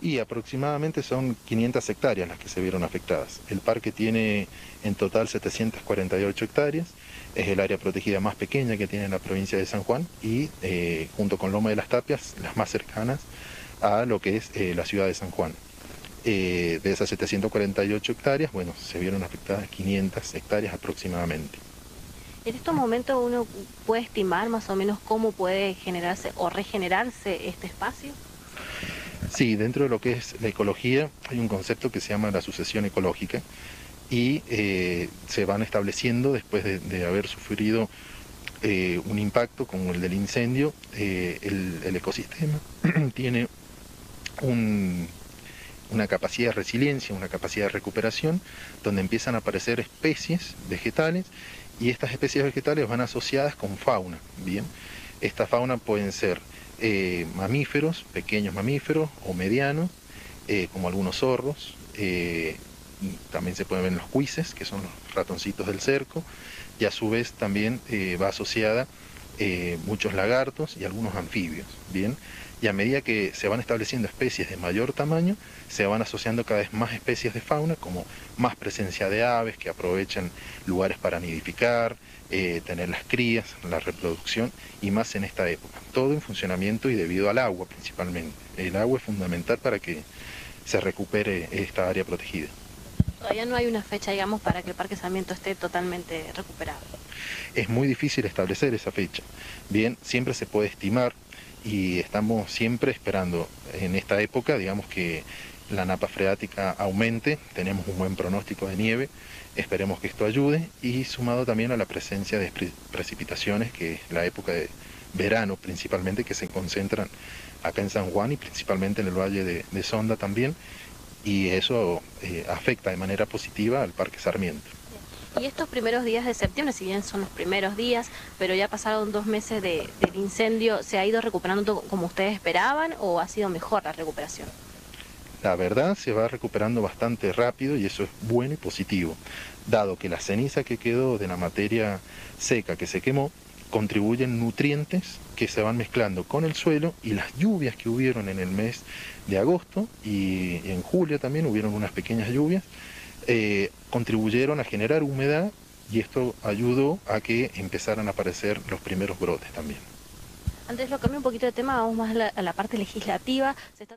Y aproximadamente son 500 hectáreas las que se vieron afectadas. El parque tiene en total 748 hectáreas, es el área protegida más pequeña que tiene la provincia de San Juan y eh, junto con Loma de las Tapias, las más cercanas a lo que es eh, la ciudad de San Juan. Eh, de esas 748 hectáreas, bueno, se vieron afectadas 500 hectáreas aproximadamente. En estos momentos uno puede estimar más o menos cómo puede generarse o regenerarse este espacio. Sí, dentro de lo que es la ecología hay un concepto que se llama la sucesión ecológica y eh, se van estableciendo después de, haber sufrido eh, un impacto como el del incendio, eh, el, ecosistema tiene una capacidad de resiliencia, una capacidad de recuperación, donde empiezan a aparecer especies vegetales y estas especies vegetales van asociadas con fauna. Bien, esta fauna pueden ser eh, mamíferos, pequeños mamíferos o medianos, eh, como algunos zorros, eh, también se pueden ver los cuises, que son los ratoncitos del cerco, y a su vez también va asociada muchos lagartos y algunos anfibios, ¿bien? Y a medida que se van estableciendo especies de mayor tamaño, se van asociando cada vez más especies de fauna, como más presencia de aves que aprovechan lugares para nidificar, eh, tener las crías, la reproducción y más en esta época. Todo en funcionamiento y debido al agua principalmente. El agua es fundamental para que se recupere esta área protegida. Todavía no hay una fecha, digamos, para que el Parque Sarmiento esté totalmente recuperado. Es muy difícil establecer esa fecha. Bien, siempre se puede estimar y estamos siempre esperando en esta época, digamos que la napa freática aumente, tenemos un buen pronóstico de nieve, esperemos que esto ayude y sumado también a la presencia de precipitaciones, que es la época de verano principalmente, que se concentran acá en San Juan y principalmente en el Valle de, Sonda también, y eso eh, afecta de manera positiva al Parque Sarmiento. Y estos primeros días de septiembre, si bien son los primeros días, pero ya pasaron dos meses del incendio, ¿se ha ido recuperando como ustedes esperaban o ha sido mejor la recuperación? La verdad se va recuperando bastante rápido y eso es bueno y positivo, dado que la ceniza que quedó de la materia seca que se quemó contribuyen nutrientes que se van mezclando con el suelo y las lluvias que hubieron en el mes de agosto y en julio también hubieron unas pequeñas lluvias, eh, contribuyeron a generar humedad y esto ayudó a que empezaran a aparecer los primeros brotes también. Antes lo cambiar un poquito de tema, vamos más a la, parte legislativa. Se está